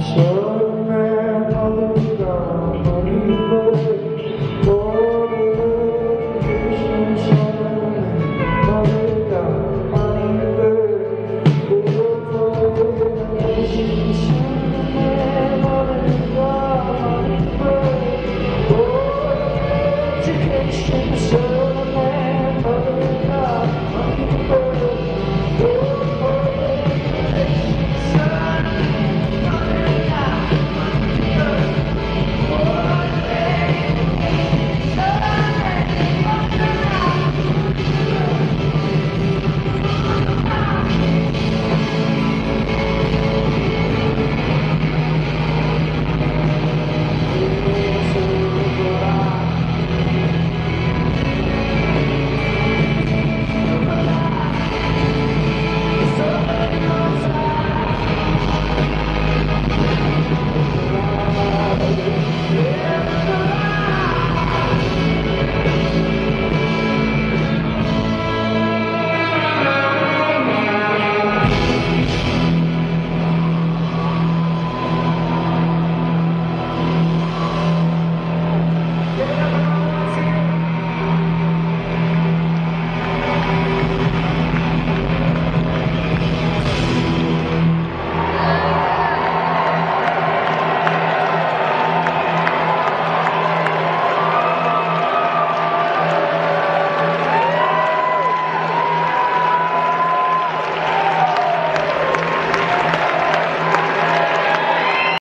So